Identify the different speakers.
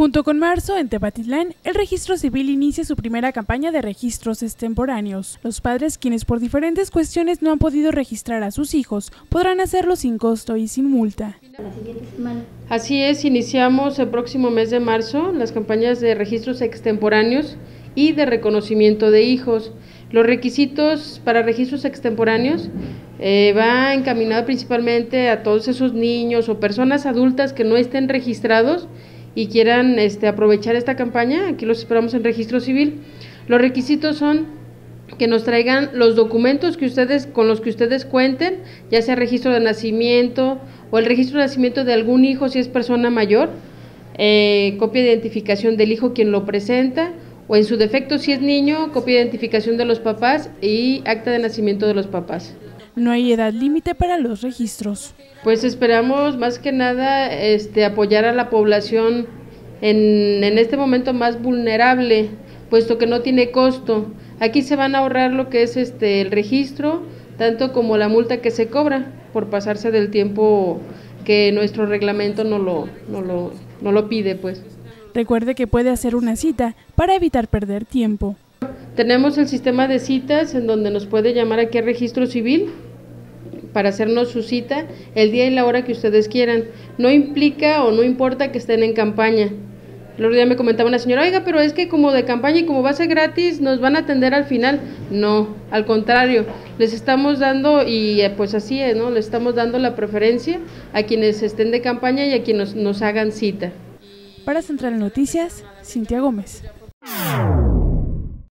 Speaker 1: Junto con marzo, en Tepatitlán, el registro civil inicia su primera campaña de registros extemporáneos. Los padres, quienes por diferentes cuestiones no han podido registrar a sus hijos, podrán hacerlo sin costo y sin multa.
Speaker 2: Así es, iniciamos el próximo mes de marzo las campañas de registros extemporáneos y de reconocimiento de hijos. Los requisitos para registros extemporáneos eh, va encaminado principalmente a todos esos niños o personas adultas que no estén registrados y quieran este, aprovechar esta campaña, aquí los esperamos en registro civil. Los requisitos son que nos traigan los documentos que ustedes con los que ustedes cuenten, ya sea registro de nacimiento o el registro de nacimiento de algún hijo si es persona mayor, eh, copia de identificación del hijo quien lo presenta o en su defecto si es niño, copia de identificación de los papás y acta de nacimiento de los papás.
Speaker 1: No hay edad límite para los registros.
Speaker 2: Pues esperamos más que nada este, apoyar a la población en, en este momento más vulnerable, puesto que no tiene costo. Aquí se van a ahorrar lo que es este, el registro, tanto como la multa que se cobra por pasarse del tiempo que nuestro reglamento no lo, no lo, no lo pide. pues.
Speaker 1: Recuerde que puede hacer una cita para evitar perder tiempo.
Speaker 2: Tenemos el sistema de citas en donde nos puede llamar aquí a registro civil para hacernos su cita el día y la hora que ustedes quieran. No implica o no importa que estén en campaña. El otro día me comentaba una señora, oiga, pero es que como de campaña y como va a ser gratis, nos van a atender al final. No, al contrario, les estamos dando, y eh, pues así es, ¿no? Les estamos dando la preferencia a quienes estén de campaña y a quienes nos, nos hagan cita.
Speaker 1: Para Central Noticias, Cintia Gómez.